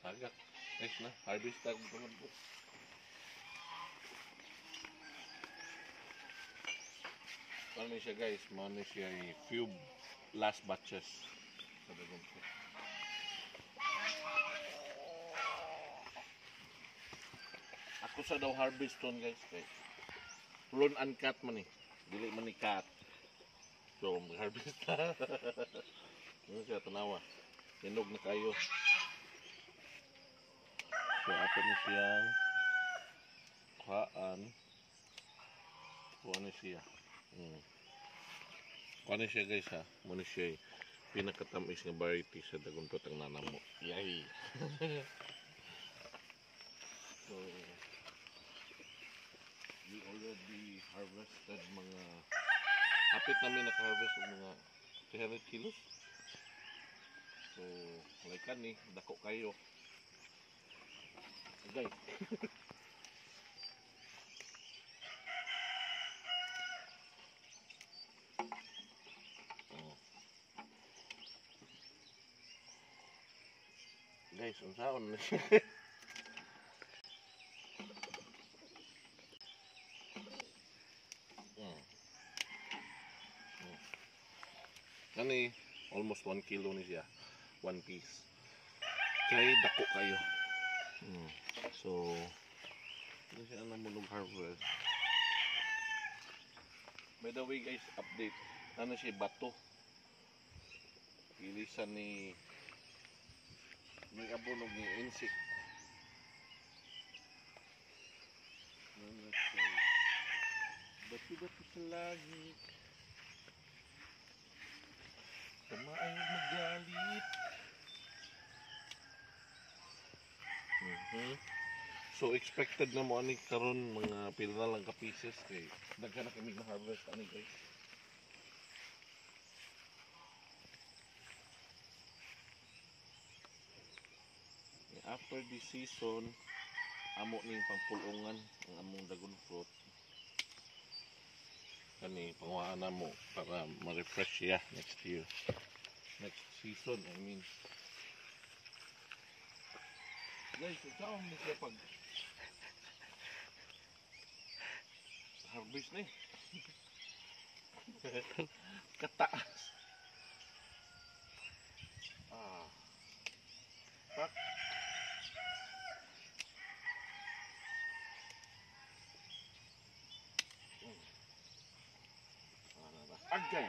tagak. Next na, harvest tag naman po. Ano siya guys, ano siya eh, few last batches sa dagon po. Ako sa daw harvest ton guys kay Run uncut man eh. Dili man ni cut. So, mag-harvest na. Ano siya, tanawa. Hinog na kayo. So, ato na siyang kuhaan. Kuha na siya. Hmm. Kuha na siya guys ha. Muna siya eh. pinakatamis nga variety sa daguntot ang nanamo. Yay! so, we already harvested mga hapit namin naka-harvest ng mga 300 kilos. So, like ni, dako kayo. Guys. Oh. Guys, unsaon na siya. Kani, almost 1 kilo ni siya. One piece. Kay dako kayo. Mm. So, hindi siya na mulog harvest. By the way guys, update. Ano siya, bato. Ilisan ni may abonog ni insect. Ano? Bato-bato sa langit. So expected na mo ani karon mga pila na lang ka pieces kay daghan na kami na-harvest ani guys. After this season, amo ning pangpulungan ang among dragon fruit. Kani panguhaan na mo para ma-refresh siya next year. Next season I mean. Guys ikaw mo siya pag harvest na eh kataas ah pak Ano ba? Agay!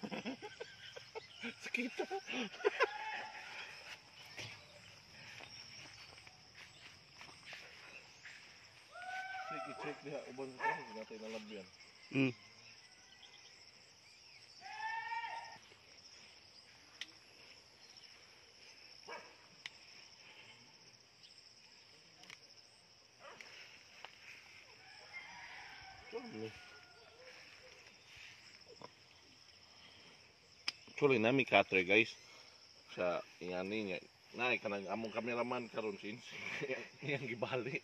Sakit! check i-check diha uban sa kaso natay na labyan mm Actually, nami katre guys. Sa yani niya. Nay kanang among kameraman karon sin yang gibali.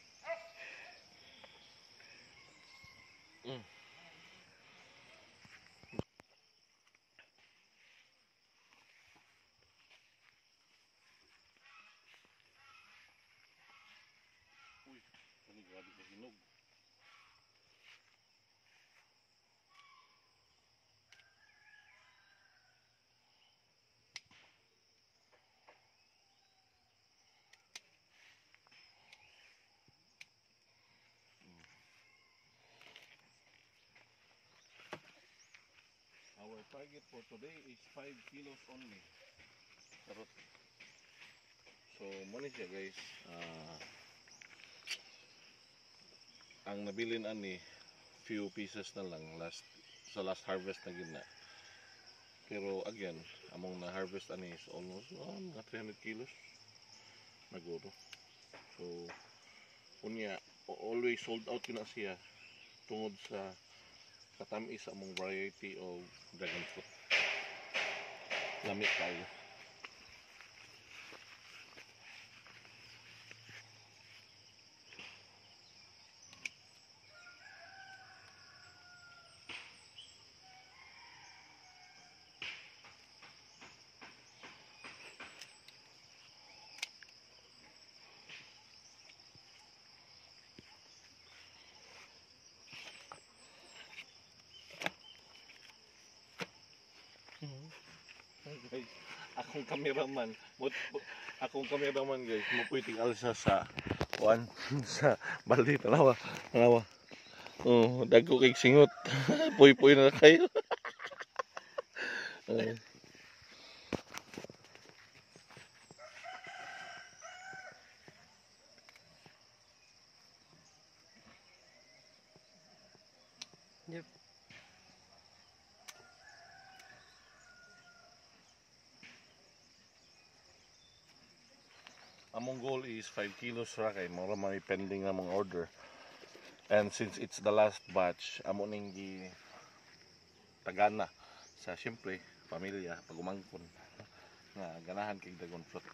Mm. Our target for today is 5 kilos only. Karot. So, muna siya guys. Ah, ang nabilin ani few pieces na lang last sa last harvest na gina. Pero again, among na harvest ani is almost ah, mga 300 kilos. Naguro. So, unya always sold out yun na siya tungod sa katamis among variety of dragon fruit. Lamit tayo. Guys. Akong cameraman. Mut, akong cameraman guys. Pwedeng alsa sa kuan sa baldi tanawa. Tanawa. Oh, dago kay singot. Puy-puy na kayo. Ay. Among goal is 5 kilos ra kay mura may pending na mong order. And since it's the last batch, amo ning gi tagana sa siyempre pamilya pag umangkon nga ganahan kay dagon fruit.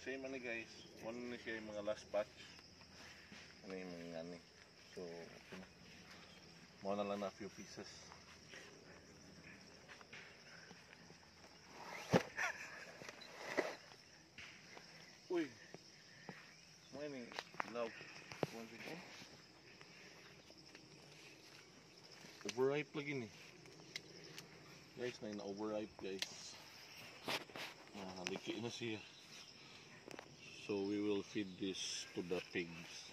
Same man ni guys, one ni siya yung mga last batch. Ano yung mga ani. So, okay na. Lang na few pieces. Uy! Ni, ilaw. One second. Overripe lagi ni. Guys, na na overripe guys. Ah, haliki na siya. So we will feed this to the pigs.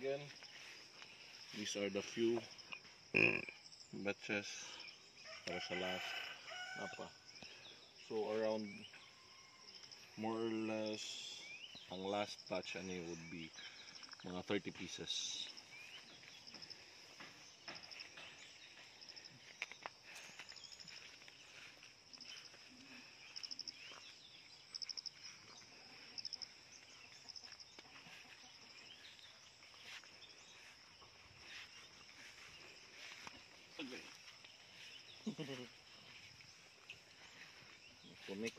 Again, these are the few batches. Para sa last. Apa. So around more or less ang last batch ani would be mga 30 pieces Punik.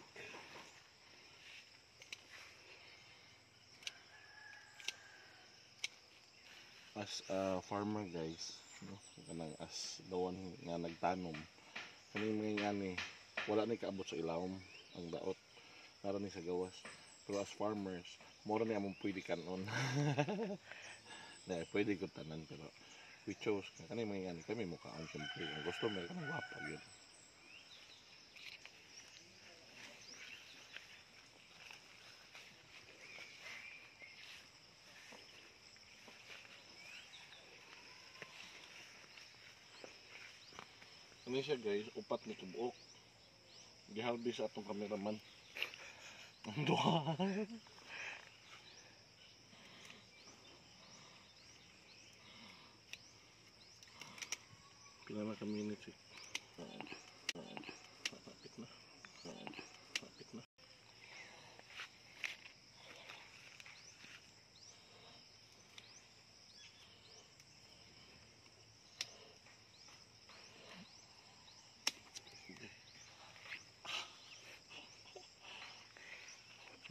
As a farmer guys, no, kanang as one nga nagtanom, kani mga ngani, wala ni kaabot sa ilawom ang daot. Nara ni sa gawas. Pero as farmers, mora ni among pwede kanon. na pwede ko tanan pero we chose kani mga ngani kami mukhaon siyempre. Ang gusto may kanang gwapa yun. Ano siya guys, upat ni tubuok. Gihalbi sa atong kameraman. Ang duha. Pila na ka minutes eh.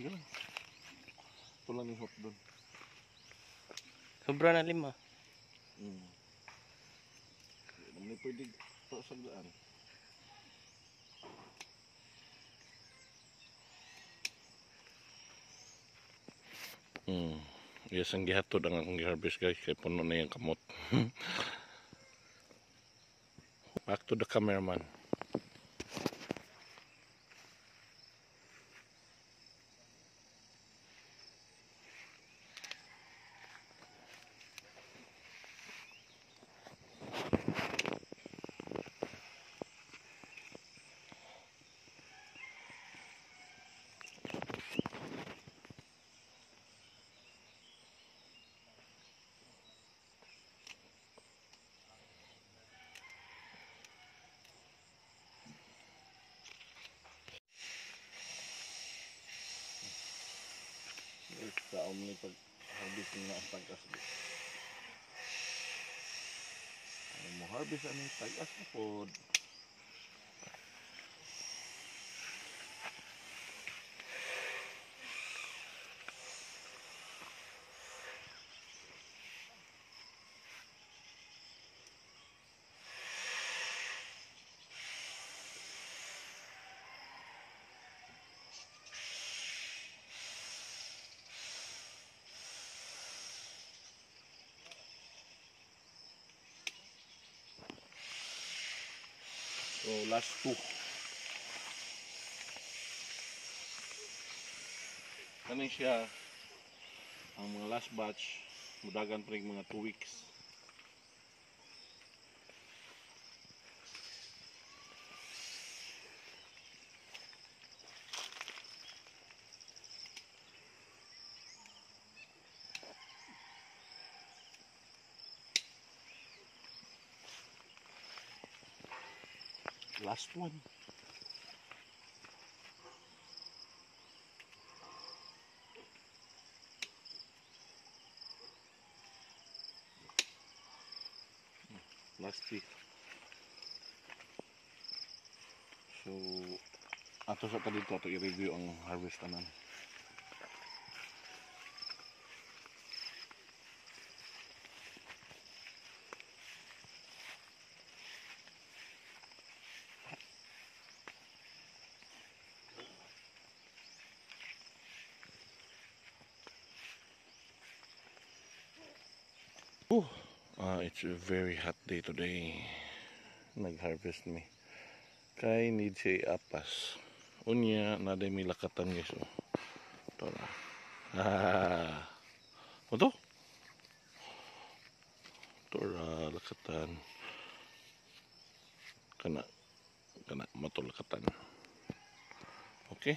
Sige lang. Ito lang yung hot doon. Sobra na lima. Mm. May pwede pa sa daan. Mm. Yes, ang gihatod ang akong giharvest guys kay puno na yung kamot. Back to the cameraman. Sa omni pag harvest na ang tagas. Ay mo harvest ano tagas na So last two. Kani siya ang mga last batch mudagan pa mga 2 weeks. Last one. Last week. So, ato sa ta dito ato i-review ang harvest tanan. Ah, it's a very hot day today. Nag-harvest mi. Kay need siya apas. Unya, naday may lakatan guys. Oh. Ito na. Ah. Ito? Ito ra, lakatan. Kana. Kana, mato lakatan. Okay?